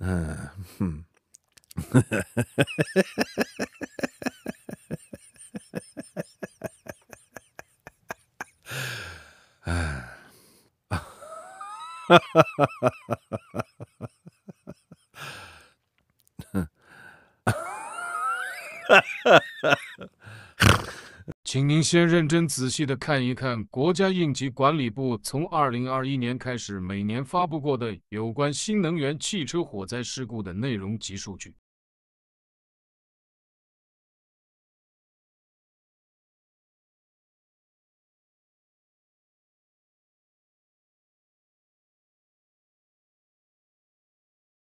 uh, hmm. 请您先认真仔细的看一看国家应急管理部从二零二一年开始每年发布过的有关新能源汽车火灾事故的内容及数据。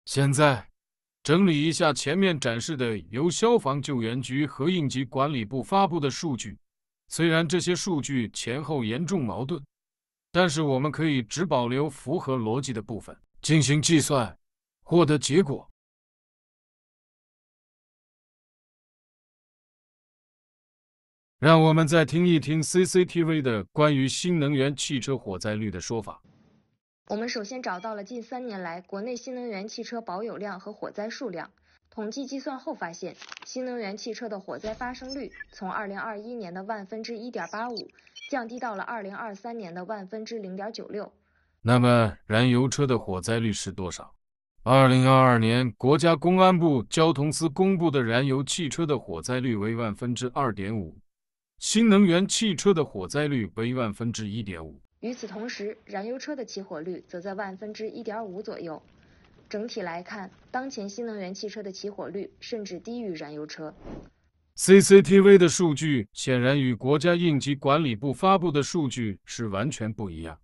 现在，整理一下前面展示的由消防救援局和应急管理部发布的数据。虽然这些数据前后严重矛盾，但是我们可以只保留符合逻辑的部分进行计算，获得结果。让我们再听一听 CCTV 的关于新能源汽车火灾率的说法。我们首先找到了近三年来国内新能源汽车保有量和火灾数量。统计计算后发现，新能源汽车的火灾发生率从2021年的万分之一点八五降低到了2023年的万分之零点九六。那么，燃油车的火灾率是多少？2022年，国家公安部交通司公布的燃油汽车的火灾率为万分之二点五，新能源汽车的火灾率为万分之一点五。与此同时，燃油车的起火率则在万分之一点五左右。整体来看，当前新能源汽车的起火率甚至低于燃油车。CCTV 的数据显然与国家应急管理部发布的数据是完全不一样。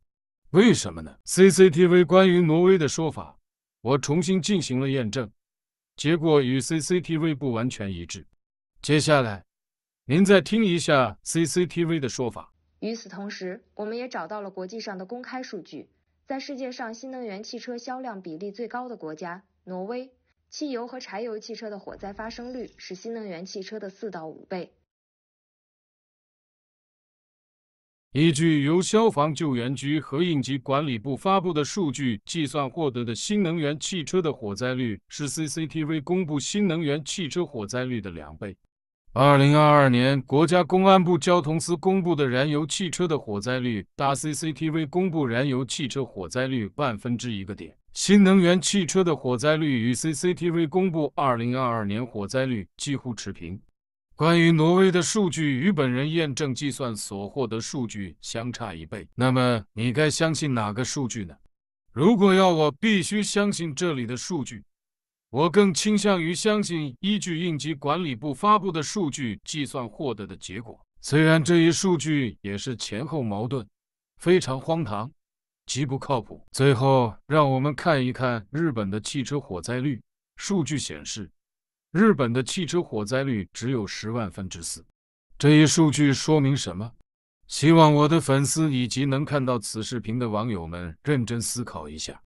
为什么呢？CCTV 关于挪威的说法，我重新进行了验证，结果与 CCTV 不完全一致。接下来，您再听一下 CCTV 的说法。与此同时，我们也找到了国际上的公开数据。在世界上新能源汽车销量比例最高的国家挪威，汽油和柴油汽车的火灾发生率是新能源汽车的四到五倍。依据由消防救援局和应急管理部发布的数据计算获得的新能源汽车的火灾率是 CCTV 公布新能源汽车火灾率的两倍。二零二二年，国家公安部交通司公布的燃油汽车的火灾率，大 CCTV 公布燃油汽车火灾率万分之一个点。新能源汽车的火灾率与 CCTV 公布二零二二年火灾率几乎持平。关于挪威的数据与本人验证计算所获得数据相差一倍，那么你该相信哪个数据呢？如果要我必须相信这里的数据。我更倾向于相信依据应急管理部发布的数据计算获得的结果，虽然这一数据也是前后矛盾，非常荒唐，极不靠谱。最后，让我们看一看日本的汽车火灾率。数据显示，日本的汽车火灾率只有十万分之四。这一数据说明什么？希望我的粉丝以及能看到此视频的网友们认真思考一下。